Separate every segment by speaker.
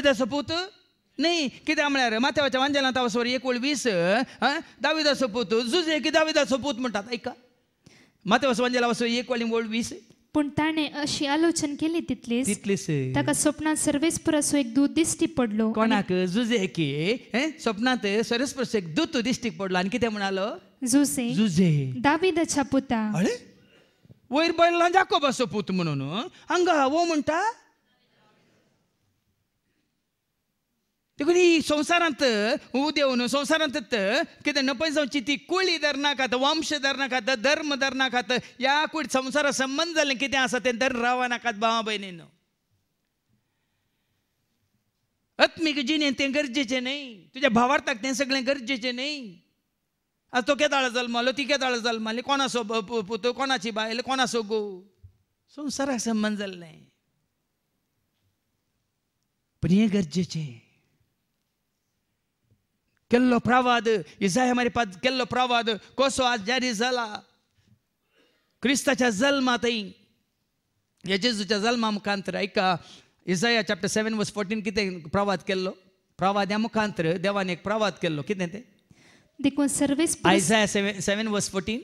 Speaker 1: दाविदाचो पूत न्ही कित्याक म्हळ्यार माथ्यावाच्या वांजेलांत तावसवर एक वळ वीस दाविदाचो पूत जुजे की दाविदाचो पूत म्हणटात ऐका माथ्यावाच्या वांजेला वसो एक वळी वळ वीस
Speaker 2: पूण ताणें अशी आलोचन केली तितलीच
Speaker 1: तितलीच
Speaker 2: ताका स्वप्नात सर्वेस परस एक दूत दिश्टी पडलो
Speaker 1: कोणाक जुजे की स्वप्नांत सरस्पर्श एक दूत दिश्टीक पडलो आनी कितें म्हणालो
Speaker 2: जुसे
Speaker 1: जुजे
Speaker 2: दाविदाच्या पुता
Speaker 1: अळे वयर बैलां जाकोबाचो पूत म्हणून हांगा वो म्हणटा देखून ही संवसारांत उदेवन संवसारांत कितें नपय जावची ती कुळी धरनाकात वंश धरनाकात धर्म धरना खात या कुडी संवसारा संबंध जाल्लें कितें आसा तें धर रावा नाकात भावा भयणीन आत्मीक जिणें तें गरजेचें न्हय. तुज्या भावार्थाक तें सगळें गरजेचें न्हय. आज तो केदाळ जल्मालो ती केदाळ जल्माली कोणाचो पुतो कोणाची बायल कोणाचो गो. संसाराक संबंध जाल्लें. पण हें गरजेचें. केल्लो प्रवाद इसाया मारी पाद केल्लो प्रवाद कसो आज जारी जाला क्रिस्ताच्या जल्मातय या जेजूच्या जल्मा मुखांतर ऐका Isaiah chapter seven verse fourteen कितें प्रवाद केल्लो प्रवाद्या मुखांतर देवान एक प्रवाद केल्लो कितें तें
Speaker 2: देखून Sarves
Speaker 1: Isaiah seven seven verse fourteen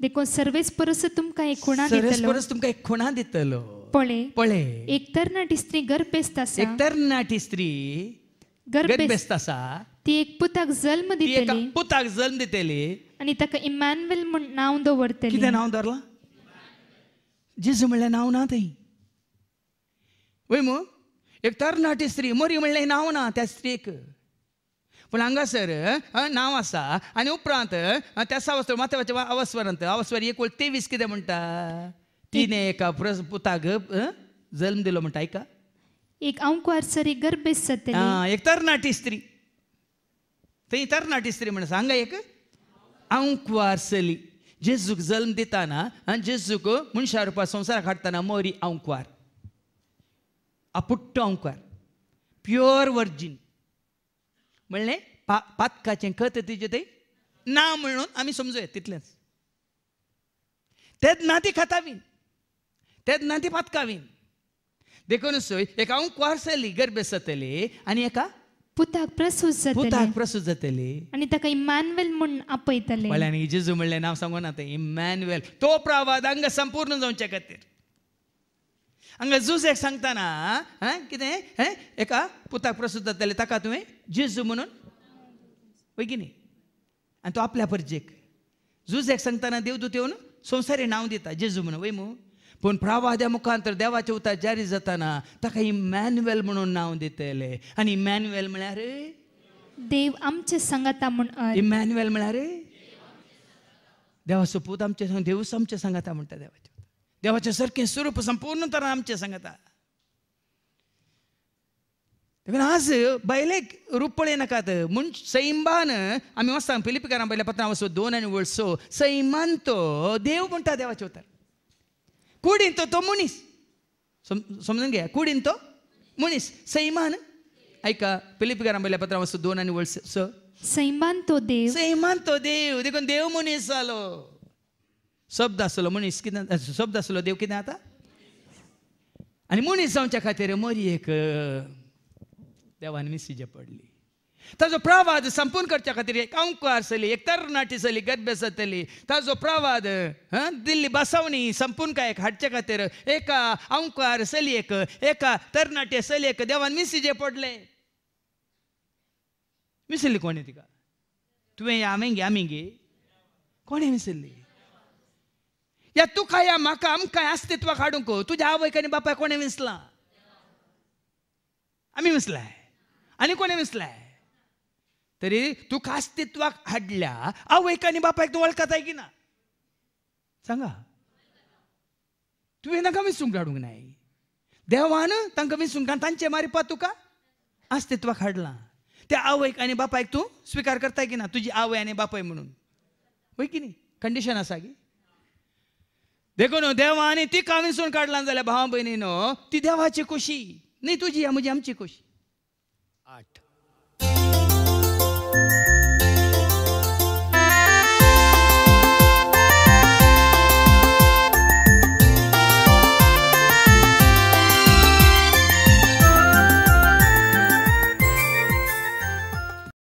Speaker 2: देखून सर्वेस परस तुमकां एक खुणा दितलो
Speaker 1: परस तुमकां एक खुणा दितलो
Speaker 2: पळे
Speaker 1: पळे
Speaker 2: एक तरणाटी स्त्री गर्भेस्त आसा
Speaker 1: एक तरणाटी स्त्री
Speaker 2: एक पुताक जल्म
Speaker 1: एका
Speaker 2: दितली.
Speaker 1: पुताक जल्म दितेली.
Speaker 2: आनी ताका इमॅन्युएल म्हूण नांव दवरतली
Speaker 1: कितें नांव धरलां? जेजू म्हणलें नांव ना थंय वय मू एक तरणाटी स्त्री मोरी म्हणलें नांव ना त्या स्त्रीक. पूण हांगासर नांव आसा आनी उपरांत त्या सावस्त्र माथ्याच्या अवस्वरांत अवस्वर एक वळ तेवीस कितें म्हणटा तिने एका पुताक जल्म दिलो म्हणटा ऐका.
Speaker 2: एक अंकुआर सरी गर्भेस्त
Speaker 1: एक तरणाटी स्त्री. थंय तरणाटी स्त्री म्हणून सांगा एक. अंकवारसली जेजूक जल्म दिताना आनी जेजूक मनशा रुपा संवसाराक हाडटाना मोरी अंकवार आ पुट्टो अंकवार प्युअर वर्जीन म्हणलें पा पातकाचें खत तिजें थंय ना म्हणून आमी समजूया तितलेंच तेच ना ती खाता बीन तेच ना ती पातकावीन. देखून सोय एका अंकवारसली गर्भेस जातली आनी एका
Speaker 2: पुताक प्रसूत जातले
Speaker 1: पुताक प्रसूत जातली
Speaker 2: आनी ताका इमॅन्युएल म्हूण आपयतले
Speaker 1: म्हळ्यार जेजू म्हणलें नांव सांगून ना तें इमॅन्युएल तो प्रवाद हांगा संपूर्ण जावचे खातीर हांगा जुजेक सांगताना हां कितें हें एका पुताक प्रसूत जातले ताका तुवें जेजू म्हणून वय की न्ही आनी तो आपल्या परजेक जुजेक सांगताना देवदूत येवन संवसारी नांव दिता जेजू म्हणून वय मू पूण प्रवाद्या मुखांतर देवाचे उतार जारी जाताना ताका इमॅन्युएल म्हणून नांव दितले. आनी इमॅन्युएल म्हळ्यार
Speaker 2: देव आमचे सांगाता म्हूण
Speaker 1: इमॅन्युएल म्हळ्यार देवाचो पूत आमचे संग देवूच आमचे सांगाता म्हणटा देवाचे देवाचे सारकें स्वरूप संपूर्ण तरान आमचे सांगाता. देखून आज बायलेक रूप पळय नाकात म्हण सैमान आमी वचता फिलिपिकारां पयल्या पत्रां वचो दोन आनी वळसो सैमान तो देव म्हणटा देवाचे उतार. कुडीन तो तो मनीस सम- समजून घ्या कुडीन तो मनीस सैमान ऐका फिलिपिकारां पयल्या पत्रां वचो दोन आनी वळसो
Speaker 2: सैमान तो देव
Speaker 1: सैमान तो देव देखून देव मनीस जालो शब्द आसलो मनीस कितें शब्द आसलो देव कितें आता आनी मनीस जावच्या खातीर मरी एक देवान मिसिजे पडली ताजो प्रवाद संपून करच्या खातीर एक अंकार आसली एक तरणाटी जाली गद्य जातली ताजो प्रवाद दिल्ली बसवणी संपून काय हाडच्या खातीर एका अंकार सलयेक एका तरणाटे सलयेक देवान मिसिजे पडले. मिसली कोणी तिका? तुवें आमी गे आमी गे कोणें विसरली या तुका या म्हाका आमकां अस्तित्वाक हाडूंक हो. तुज्या आवयक आनी बापायक कोणें विसलां आमी विसलाय आनी कोणें विसलाय तरी तुका अस्तित्वाक हाडल्या आवयक आनी बापायक तूं वळखताय की ना? सांगा. तुवें तांकां विसरूंक हाडूंक नाय देवान तांकां विसरूंक आनी तांचे मारिपा तुका अस्तित्वाक हाडलां. त्या आवयक आनी बापायक तूं स्विकार करताय की ना? तुजी आवय आनी बापाय म्हणून. वय की न्ही? कंडिशन आसा की. देखून देवानी ती काविसून काडलां जाल्यार भाव भयणी न्हू ती देवाची खुशी न्ही तुजी या म्हजी आमची खुशी. आठ.